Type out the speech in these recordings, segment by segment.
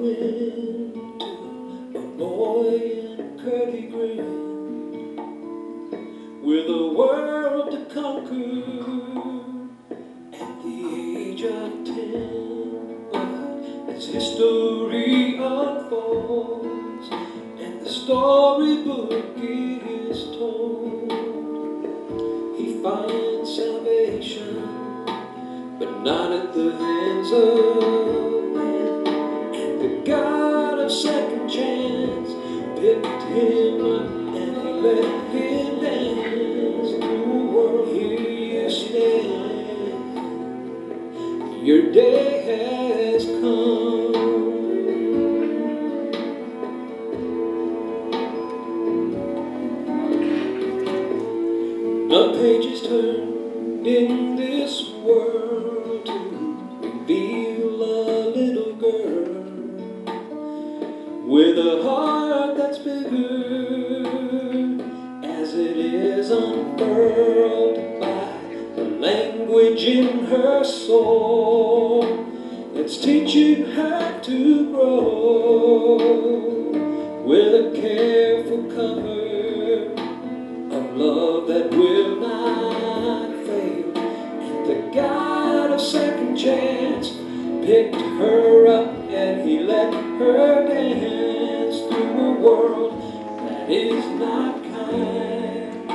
wind, a boy in curly gray, with a world to conquer at the age of ten. But As history unfolds and the storybook is told, he finds salvation, but not at the hands of your day has come. The pages turn in this world to reveal with a heart that's bigger as it is unfurled by the language in her soul that's teaching her to grow with a careful cover of love that will not fail. And the God of second chance picked her up and he let her a world that is not kind.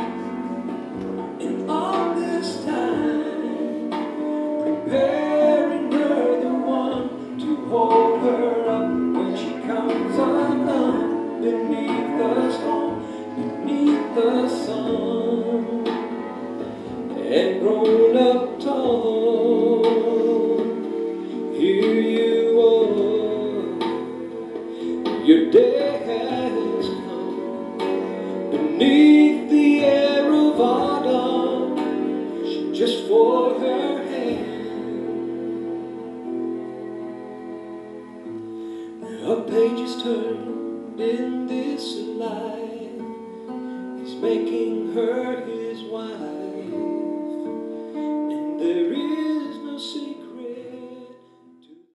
And all this time, preparing her the one to hold her up when she comes undone beneath the storm, beneath the sun, and grown up tall. Just for her hand. Her pages turned in this life. He's making her his wife,